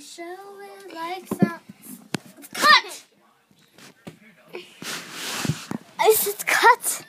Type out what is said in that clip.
show it like some. Cut! I said cut!